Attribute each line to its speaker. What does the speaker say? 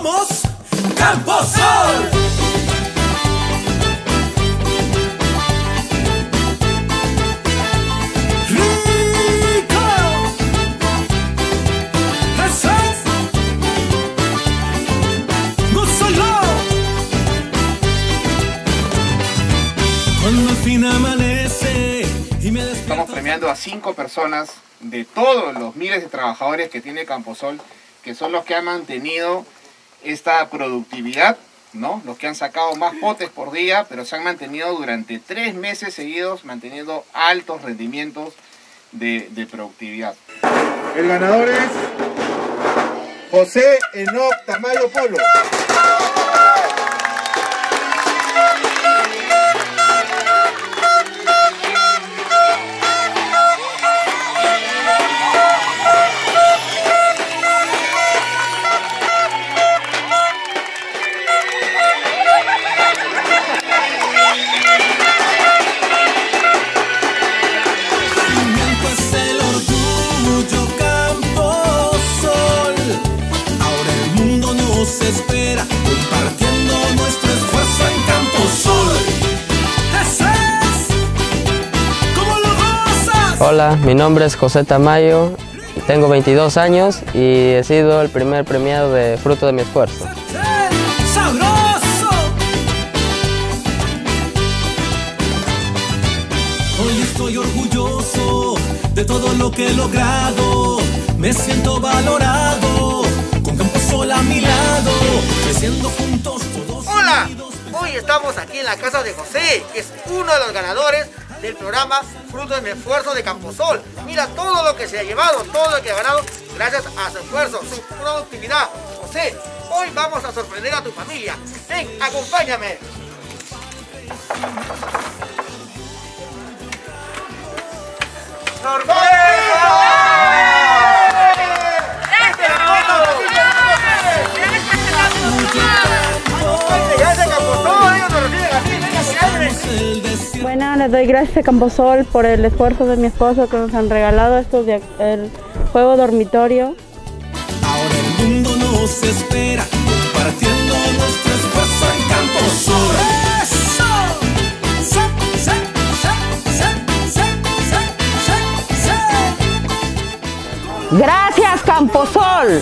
Speaker 1: Somos Camposol.
Speaker 2: Estamos premiando a cinco personas de todos los miles de trabajadores que tiene Camposol, que son los que han mantenido esta productividad, ¿no? Los que han sacado más potes por día, pero se han mantenido durante tres meses seguidos, manteniendo altos rendimientos de, de productividad.
Speaker 3: El ganador es José Enoc Tamayo Polo.
Speaker 4: Hola, mi nombre es José Tamayo, tengo 22 años y he sido el primer premiado de Fruto de mi Esfuerzo.
Speaker 1: ¡Sabroso! Hoy estoy orgulloso de todo lo que he logrado. Me siento valorado con Camposol a mi lado, creciendo juntos todos.
Speaker 5: Hola, hoy estamos aquí en la casa de José, que es uno de los ganadores del programa Fruto de mi esfuerzo de Camposol. Mira todo lo que se ha llevado, todo lo que ha ganado gracias a su esfuerzo, su productividad. José, hoy vamos a sorprender a tu familia. Ven, acompáñame.
Speaker 6: Bueno, les doy gracias a Camposol por el esfuerzo de mi esposo que nos han regalado estos de- el juego dormitorio.
Speaker 1: Ahora el mundo nos espera compartiendo nuestro esfuerzo en Camposol.
Speaker 6: Gracias Camposol.